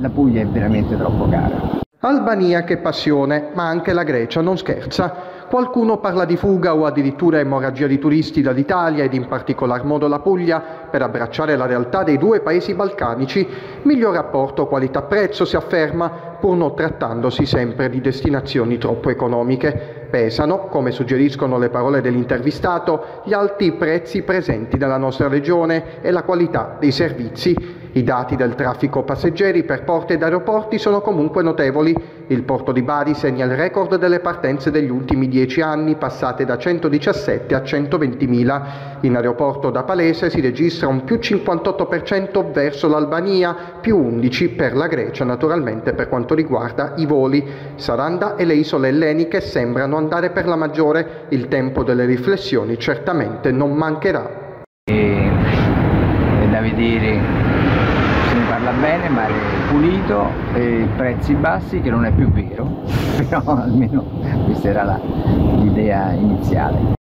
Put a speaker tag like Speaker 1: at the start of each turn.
Speaker 1: la Puglia è veramente troppo cara.
Speaker 2: Albania che passione, ma anche la Grecia non scherza. Qualcuno parla di fuga o addirittura emorragia di turisti dall'Italia ed in particolar modo la Puglia per abbracciare la realtà dei due paesi balcanici. Miglior rapporto qualità-prezzo si afferma, pur non trattandosi sempre di destinazioni troppo economiche. Pesano, come suggeriscono le parole dell'intervistato, gli alti prezzi presenti nella nostra regione e la qualità dei servizi. I dati del traffico passeggeri per porti ed aeroporti sono comunque notevoli. Il porto di Bari segna il record delle partenze degli ultimi dieci anni, passate da 117 a 120.000. In aeroporto da Palese si registra un più 58% verso l'Albania, più 11% per la Grecia, naturalmente per quanto riguarda i voli. Saranda e le isole elleniche sembrano andare per la maggiore. Il tempo delle riflessioni certamente non mancherà.
Speaker 1: E, da vedere parla bene, mare pulito e prezzi bassi che non è più vero, però almeno questa era l'idea iniziale.